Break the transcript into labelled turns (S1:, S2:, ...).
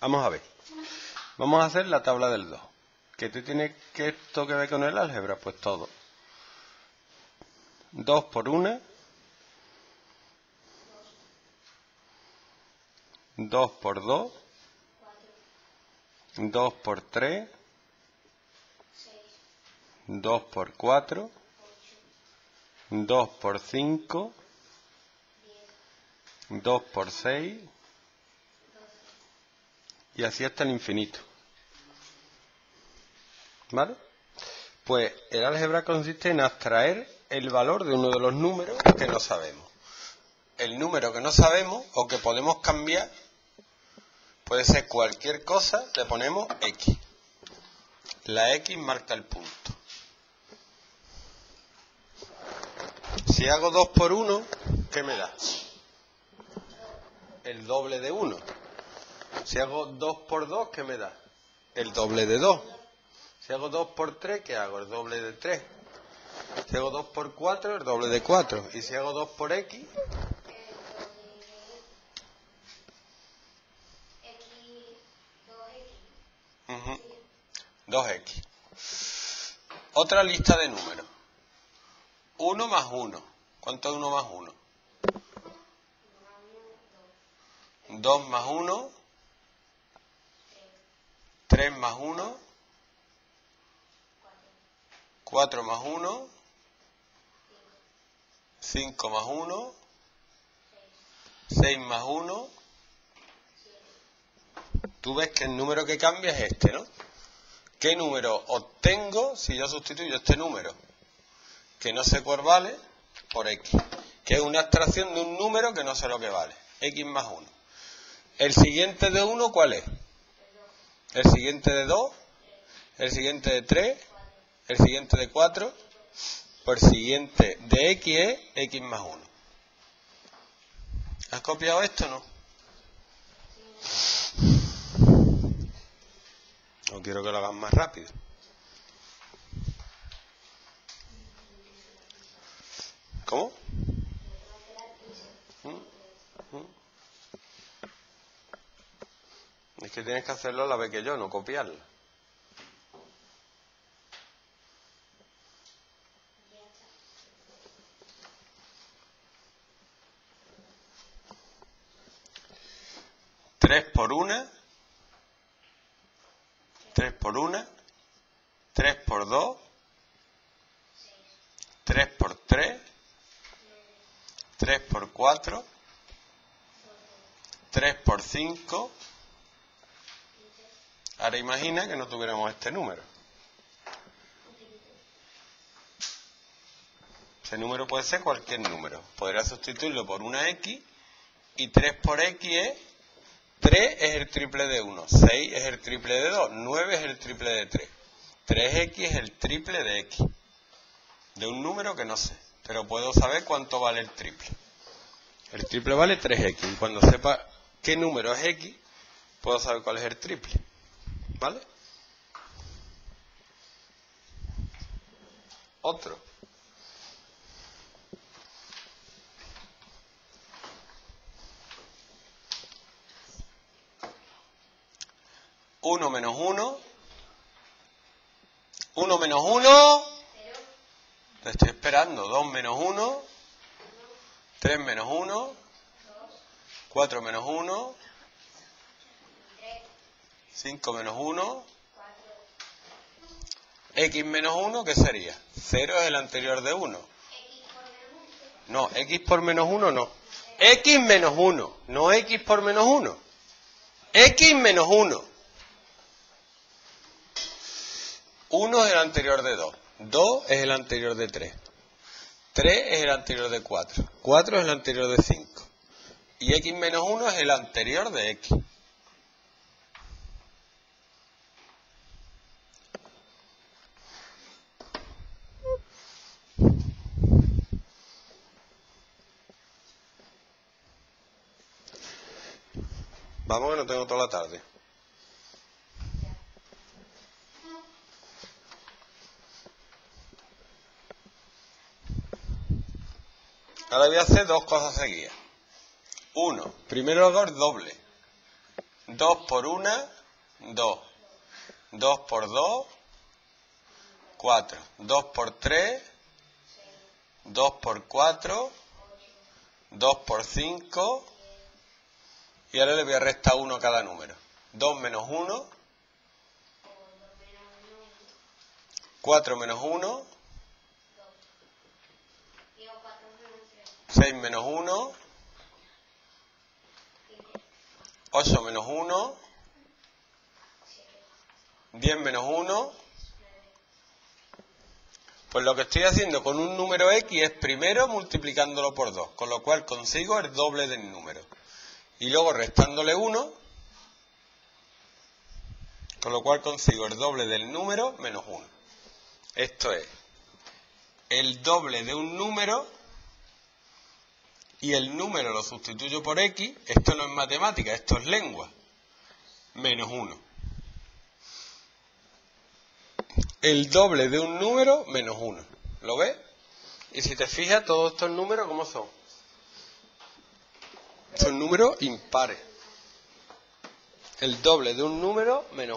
S1: Vamos a ver. Vamos a hacer la tabla del 2. ¿Qué te tiene que esto que ver con el álgebra? Pues todo. 2 por 1. 2 por 2. 2 por 3. 2 por 4. 2 por 5. 2 por 6 y así hasta el infinito. ¿Vale? Pues el álgebra consiste en abstraer el valor de uno de los números que no sabemos. El número que no sabemos o que podemos cambiar puede ser cualquier cosa, le ponemos x. La x marca el punto. Si hago 2 por 1, ¿qué me da? el doble de 1. Si hago 2 por 2, ¿qué me da? El doble de 2. Si hago 2 por 3, ¿qué hago? El doble de 3. Si hago 2 por 4, el doble de 4. Y si hago 2 por x, uh -huh. 2x. Otra lista de números. 1 más 1. ¿Cuánto es 1 más 1? 2 más 1, 3 más 1, 4 más 1, 5 más 1, 6 más 1. Tú ves que el número que cambia es este, ¿no? ¿Qué número obtengo si yo sustituyo este número? Que no sé cuál vale por x, que es una abstracción de un número que no sé lo que vale, x más 1. ¿El siguiente de 1 cuál es? El siguiente de 2, el siguiente de 3, el siguiente de 4, por siguiente de x es x más 1. ¿Has copiado esto o no? O quiero que lo hagas más rápido. ¿Cómo? Es que tienes que hacerlo a la vez que yo, no copiarla. Tres por una, tres por una, tres por dos, tres por tres, tres por cuatro, tres por cinco, Ahora imagina que no tuviéramos este número. Ese número puede ser cualquier número. Podría sustituirlo por una x y 3 por x es 3 es el triple de 1, 6 es el triple de 2, 9 es el triple de 3. 3x es el triple de x. De un número que no sé, pero puedo saber cuánto vale el triple. El triple vale 3x y cuando sepa qué número es x, puedo saber cuál es el triple. ¿Vale? Otro. Uno menos uno. Uno menos uno. Te estoy esperando. Dos menos uno. Tres menos uno. Cuatro menos uno. 5 menos 1. X menos 1, ¿qué sería? 0 es el anterior de 1. No, X por menos 1 no. X menos 1, no X por menos 1. X menos 1. 1 es el anterior de 2. 2 es el anterior de 3. 3 es el anterior de 4. 4 es el anterior de 5. Y X menos 1 es el anterior de X. Vamos que no tengo toda la tarde. Ahora voy a hacer dos cosas seguidas. Uno, primero hago el doble. 2 por 1, 2. 2 por 2, 4. 2 por 3, 2 por 4, 2 por 5. Y ahora le voy a restar 1 a cada número. 2 menos 1, 4 menos 1, 6 menos 1, 8 menos 1, 10 menos 1. Pues lo que estoy haciendo con un número x es primero multiplicándolo por 2, con lo cual consigo el doble del número. Y luego restándole 1, con lo cual consigo el doble del número menos 1. Esto es el doble de un número y el número lo sustituyo por x. Esto no es matemática, esto es lengua. Menos 1 el doble de un número menos 1. ¿Lo ves? Y si te fijas, todos estos números, ¿cómo son? Son números impares. El doble de un número menos